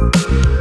you